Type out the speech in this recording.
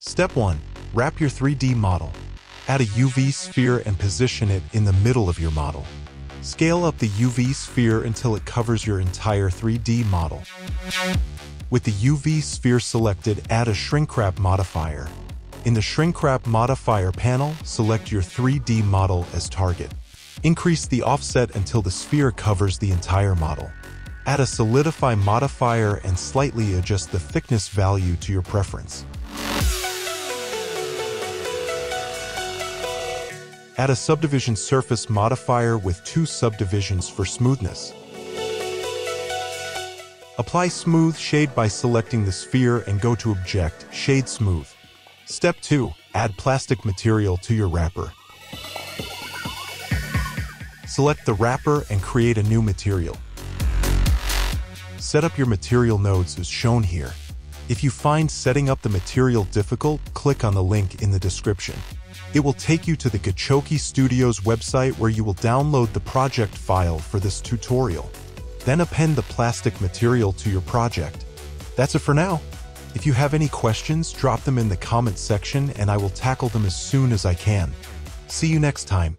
Step 1. Wrap your 3D model. Add a UV sphere and position it in the middle of your model. Scale up the UV sphere until it covers your entire 3D model. With the UV sphere selected, add a shrink wrap modifier. In the shrink wrap modifier panel, select your 3D model as target. Increase the offset until the sphere covers the entire model. Add a solidify modifier and slightly adjust the thickness value to your preference. Add a subdivision surface modifier with two subdivisions for smoothness. Apply Smooth Shade by selecting the sphere and go to Object, Shade Smooth. Step 2. Add plastic material to your wrapper. Select the wrapper and create a new material. Set up your material nodes as shown here. If you find setting up the material difficult, click on the link in the description. It will take you to the Gachoki Studios website where you will download the project file for this tutorial. Then append the plastic material to your project. That's it for now. If you have any questions, drop them in the comment section and I will tackle them as soon as I can. See you next time.